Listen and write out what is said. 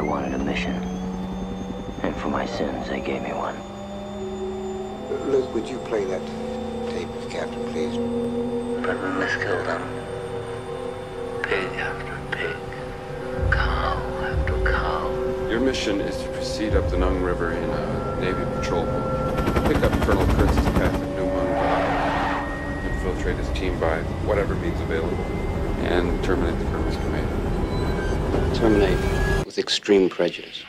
wanted a mission. And for my sins, they gave me one. Luke, would you play that tape, Captain, please? But we must kill them. Pig after pig. Cow after cow. Your mission is to proceed up the Nung River in a Navy patrol boat. Pick up Colonel Kurtz's path at Nu Mung Infiltrate his team by whatever means available. And terminate the colonel's command. Terminate with extreme prejudice.